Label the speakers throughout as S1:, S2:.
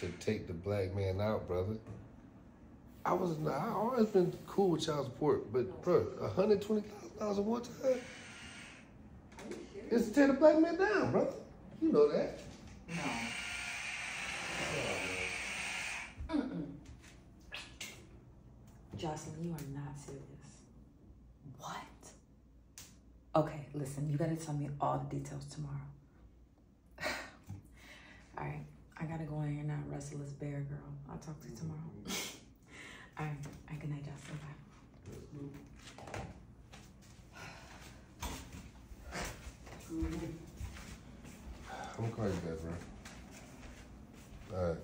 S1: to take the black man out, brother. I was I always been cool with child support, but bro, hundred twenty thousand dollars at one time. It's to tear the black man down, brother. You know that.
S2: No. Jocelyn, you are not serious. What? Okay, listen, you gotta tell me all the details tomorrow. all right, I gotta go in here now, wrestle this bear girl. I'll talk to you tomorrow. all right, all right, good night, Jocelyn. Bye.
S1: I'm gonna call you back, bro. All right.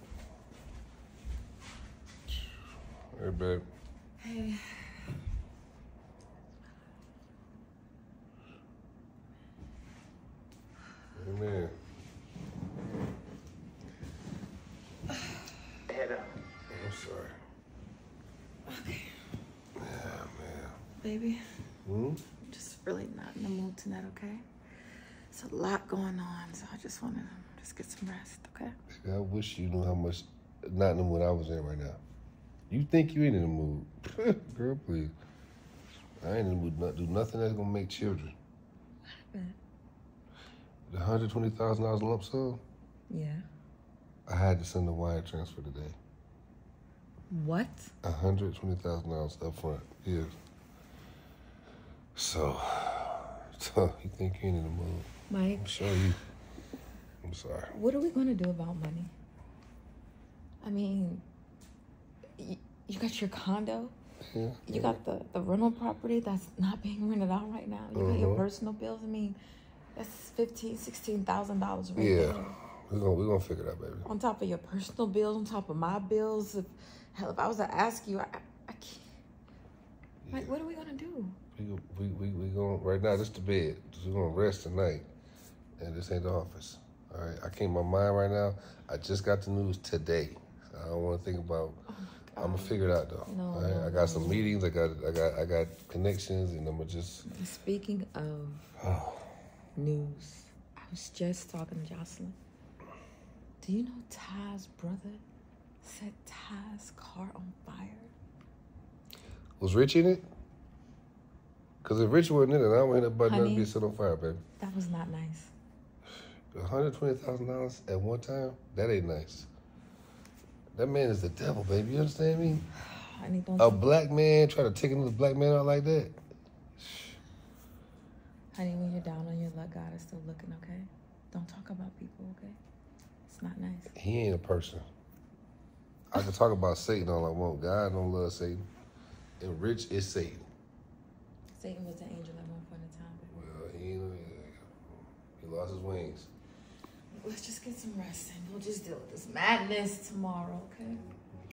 S1: Hey, babe.
S2: Hey.
S1: Amen.
S2: Baby,
S1: Hmm?
S2: I'm just really not in the mood tonight, okay? It's a lot going on, so I just wanna just get some rest, okay?
S1: I wish you knew how much not in the mood I was in right now. You think you ain't in the mood. Girl, please. I ain't in the mood to do nothing that's gonna make children.
S2: happened?
S1: The hundred twenty thousand dollars lump sum,
S2: Yeah.
S1: I had to send a wire transfer today.
S2: What?
S1: A hundred twenty thousand dollars up front. Yes. So, so you think you ain't in the mood?
S2: Mike,
S1: I'm sure you. I'm sorry.
S2: what are we gonna do about money? I mean, y- you got your condo,
S1: Yeah.
S2: you got the, the rental property that's not being rented out right now, you got your
S1: Uh-huh.
S2: personal bills. I mean, that's fifteen, sixteen thousand dollars right
S1: Yeah. We're gonna we're gonna figure it out, baby.
S2: On top of your personal bills, on top of my bills. If hell, if I was to ask you, I. Like, what are we gonna do?
S1: We we we we going right now. This the bed. We're gonna rest tonight, and this ain't the office. All right. I came my mind right now. I just got the news today. I don't want to think about. Oh I'm gonna figure it out though.
S2: No,
S1: right?
S2: no,
S1: I got some meetings. I got I got I got connections, and I'm gonna just.
S2: Speaking of
S1: Oh,
S2: news, I was just talking to Jocelyn. Do you know Ty's brother set Ty's car on fire?
S1: Was Rich in it? Cause if Rich wasn't in it, I don't want that button to
S2: Honey.
S1: be set on fire, baby.
S2: That was not nice.
S1: One hundred twenty thousand dollars at one time. That ain't nice. That man is the devil, baby. You understand me? A black man try to take another black man out like that.
S2: honey, when you're down on your luck, God is still looking, okay? Don't talk about people, okay? It's not nice.
S1: He ain't a person. I can talk about Satan all I want. God don't love Satan. And Rich is Satan.
S2: Satan was an angel at one point in time.
S1: Well, he. He lost his wings.
S2: Let's just get some rest and we'll just deal with this madness tomorrow, okay?